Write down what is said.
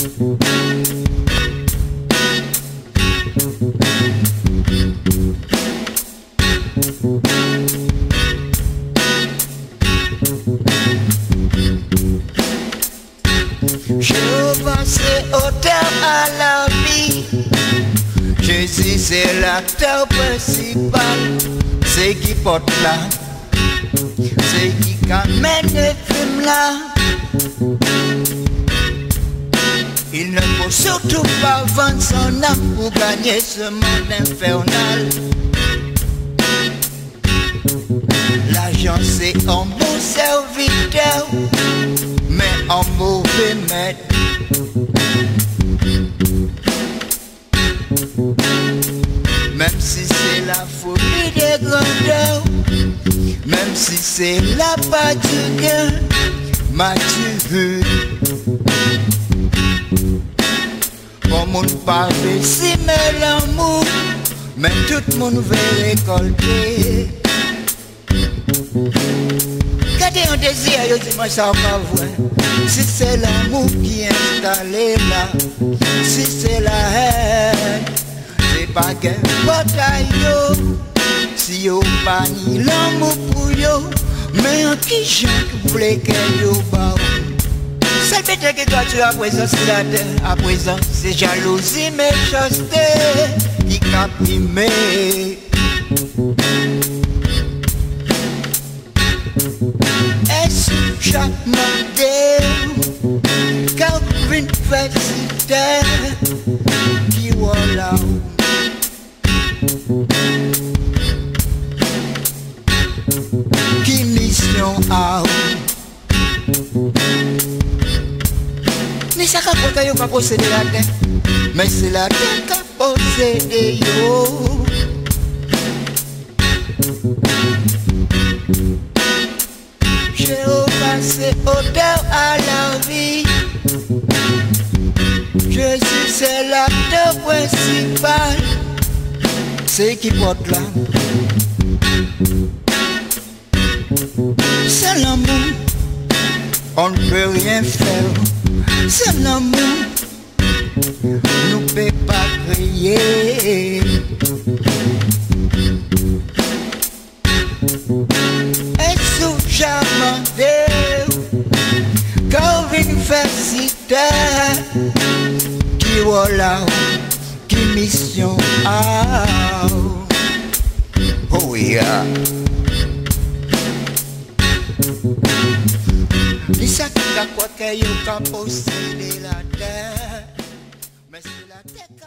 Je pense au terme à la vie. Jésus c'est l'acteur principal. C'est qui porte là. C'est qui amène le film là. Surtout pas vendre son âme pour gagner ce monde infernal. L'argent c'est un bon serviteur, mais un mauvais maître. Même si c'est la folie des grandeurs, même si c'est la part du gain, mature. Comme on parle si mais l'amour, mais tout le monde veut récolter. Gardez un désir, yo dis-moi ça pas vrai. Si c'est l'amour qui est installé là, si c'est la c'est pas qu'un bataille yo. Si yo pas ni l'amour pour yo, mais en qui j'en voulait que yo ba Seul bête que toi tu as présent sur la terre, à présent c'est jalousie, méchanceté qui capime. Est-ce modèle Calvin Festival qui voilà? Qui mission a Ni sa kapote yo pa posede la den Men se la den ka posede yo. Jehova se odeur a la vie. Jésus c'est l'acteur principal. C'est qui porte l'âme C'est l'amour. On ne peut rien faire. c'est l'amour nous peut pas crier. Et sous jamais quand une facita qui voilà qui mission ah. Oh yeah. la cueca y un campo, si de la terre. Mais c'est la tête.